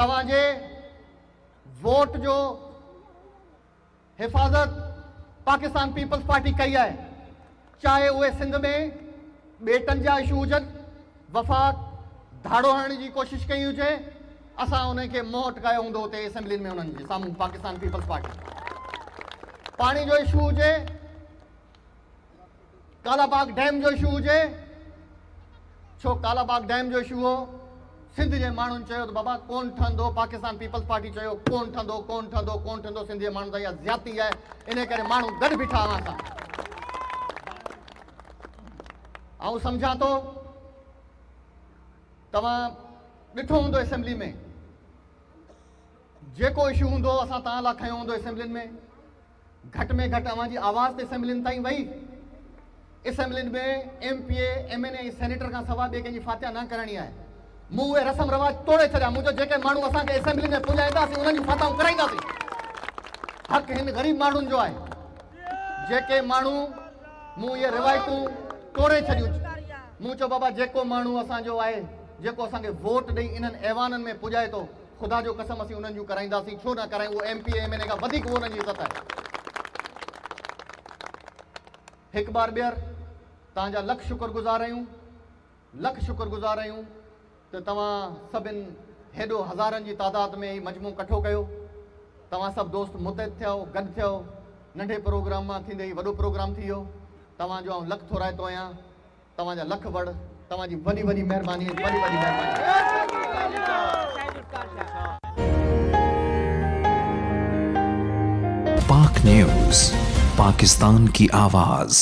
तवाजे vote जो हिफ़ाज़त Pakistan Peoples party कई है चाहे उहे सिंध में बेटन जा इशू हुजनि वफ़ाक़ धाड़ो हणण की कोशिश कई हुजे असां उनखे मुंहुं टकायो हूंदो हुते असेंबलियुनि में उन्होंने जे पाकिस्तान पीपल्स पार्टी पानी जो इशू हुजे कालाबाग डैम जो इशू हुजे छो कालाबाग डैम जो इशू हो सिंध जे माण्हुनि चयो त बाबा कोन ठहंदो पाकिस्तान पीपल्स पार्टी चयो कोन ठहंदो कोन ठहंदो कोन ठहंदो सिंध जे माण्हुनि सां इहा आहे इन करे माण्हू गॾु बीठा हुआ असां ऐं सम्झा थो तव्हां ॾिठो हूंदो असेंबली में जेको इशू हूंदो असां तव्हां लाइ खयो हूंदो असेंबलियुनि में घटि में घटि अव्हांजी आवाज़ त असेंबलियुनि ताईं वई असेंबलियुनि में M MPA M N A senator खां सवाइ ॿिए कंहिंजी फातिया न करणी आहे मूं उहे रसम रवाज तोड़े छॾिया मुंहिंजो जेके माण्हू असांखे असेंबली में पुॼाईंदासीं उन्हनि जी सताऊं कराईंदासीं हक़ हिन ग़रीब माण्हुनि जो आहे जेके माण्हू मूं इहे रिवायतूं तोड़े छॾियूं मूं चयो बाबा जेको माण्हू असांजो आहे जेको असांखे वोट ॾेई इन्हनि अहवाननि में पुॼाए थो ख़ुदा जो कसम असीं उन्हनि जो कराईंदासीं छो न करायूं M P M N A खां वधीक उन्हनि जी हिकु बार ॿीहर तव्हांजा लखु शुक्रगुज़ार आहियूं लखु शुक्रगुज़ार आहियूं તમા સબન હેડો હજાર ની તાદાત મે મજમુ કઠો ગયો તમા સબ દોસ્ત મુતત થા ગડ થા નડે પ્રોગ્રામ થિંદી વડો પ્રોગ્રામ થિયો તમા જો લાખ થોરાય તોયા તમા લાખ વડ તમાજી વલી વલી મેરહબાની વલી વલી મેરહબાની પાક ન્યૂઝ પાકિસ્તાન કી આવાજ